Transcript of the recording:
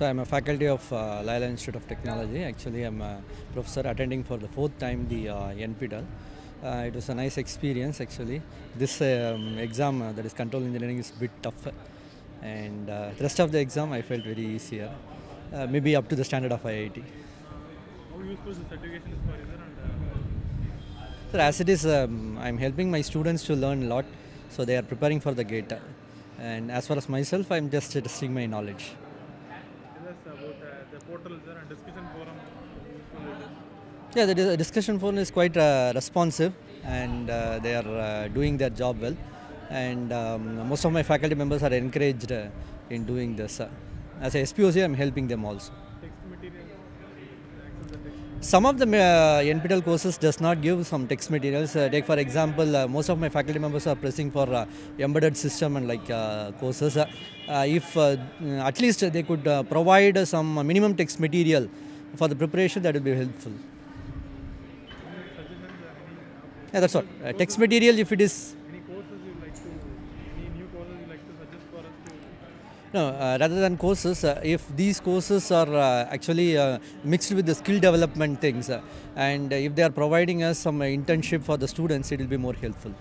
So I'm a faculty of uh, Laila Institute of Technology. Actually, I'm a professor attending for the fourth time the uh, NPTEL. Uh, it was a nice experience actually. This um, exam uh, that is control engineering is a bit tough, and uh, the rest of the exam I felt very easier. Uh, maybe up to the standard of IIT. How useful the certification is for you, sir? Uh, as it is, um, I'm helping my students to learn a lot. So they are preparing for the gate. And as far as myself, I'm just testing my knowledge. About uh, the portal, sir, and discussion forum. How useful it is. Yeah, the dis- discussion forum is quite uh, responsive and uh, they are uh, doing their job well. And um, most of my faculty members are encouraged uh, in doing this. Uh, as a SPOC, I'm helping them also. Text material, access the text. Some of the uh, NPTEL courses does not give some text materials. Uh, take for example, uh, most of my faculty members are pressing for uh, embedded system and like uh, courses. Uh, if at least they could provide some minimum text material for the preparation, that would be helpful. Yeah, that's all. Text material, if it is any courses you like to, any new courses you like to suggest for us to No, uh, rather than courses, uh, if these courses are uh, actually uh, mixed with the skill development things uh, and if they are providing us some internship for the students, it will be more helpful.